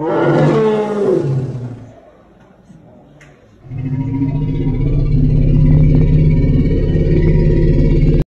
Amen.